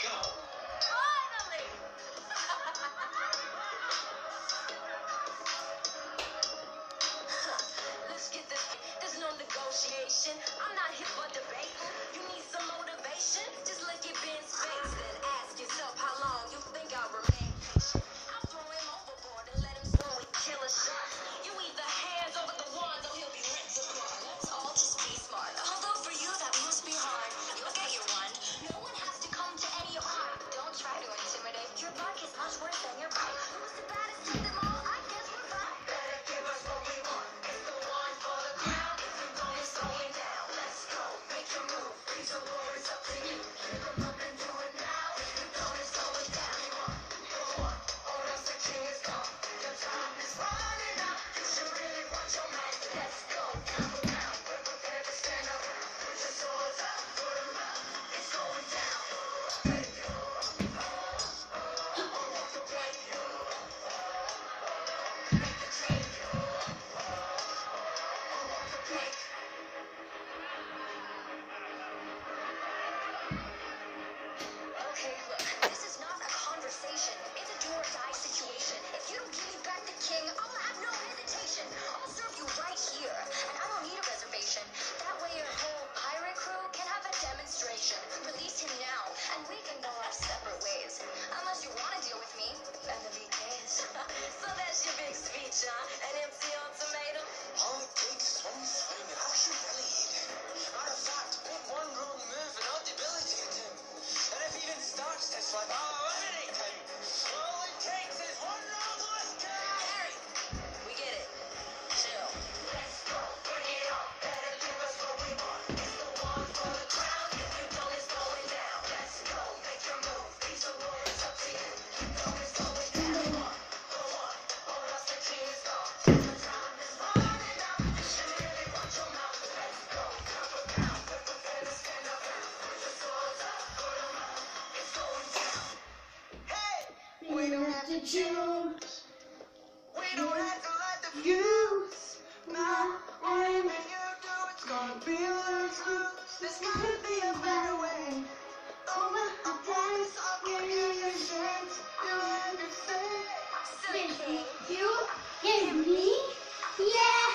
I'm not here for debating. We don't have to choose. We don't have to let the views. Not when you do, it's gonna be lose lose. There's be a better way. Oh, my, I promise I'll give you your chance. You have your say. Silly you, you, me, yeah.